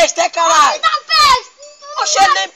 besta, é caralho? Oxe, ele nem